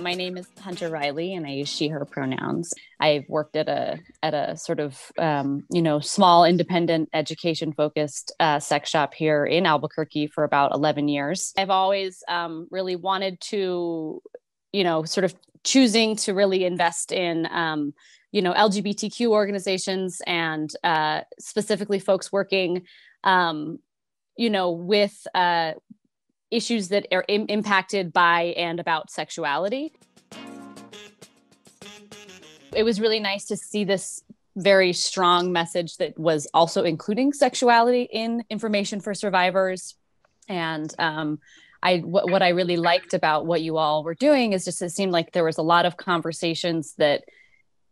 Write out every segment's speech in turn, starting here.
my name is Hunter Riley, and I use she/her pronouns. I've worked at a at a sort of um, you know small, independent, education-focused uh, sex shop here in Albuquerque for about eleven years. I've always um, really wanted to, you know, sort of choosing to really invest in. Um, you know lgbtq organizations and uh, specifically folks working um, you know with uh, issues that are Im- impacted by and about sexuality. It was really nice to see this very strong message that was also including sexuality in information for survivors. And um, I, what, what I really liked about what you all were doing is just it seemed like there was a lot of conversations that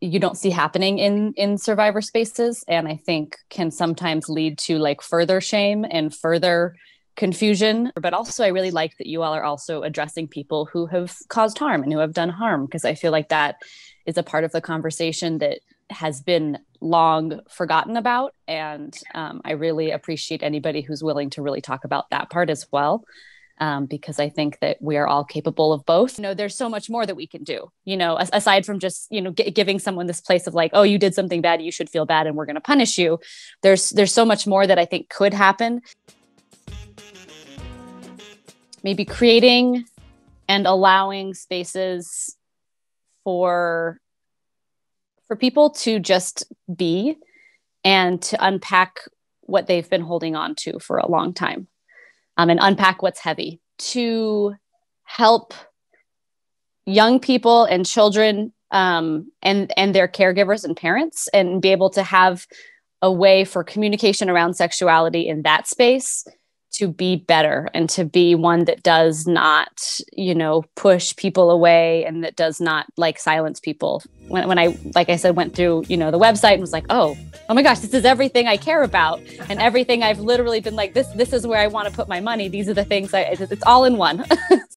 you don't see happening in in survivor spaces and i think can sometimes lead to like further shame and further confusion but also i really like that you all are also addressing people who have caused harm and who have done harm because i feel like that is a part of the conversation that has been long forgotten about. And um, i really appreciate anybody who's willing to really talk about that part as well um, because i think that we are all capable of both. You know there's so much more that we can do you know aside from just you know g- giving someone this place of like oh you did something bad you should feel bad and we're going to punish you. There's there's so much more that i think could happen maybe creating and allowing spaces for for people to just be and to unpack what they've been holding on to for a long time um, and unpack what's heavy to help young people and children um, and and their caregivers and parents and be able to have a way for communication around sexuality in that space to be better and to be one that does not you know push people away and that does not like silence people. When, when i like i said went through you know the website and was like oh oh my gosh this is everything i care about. And everything i've literally been like this this is where i want to put my money. These are the things i it's all in one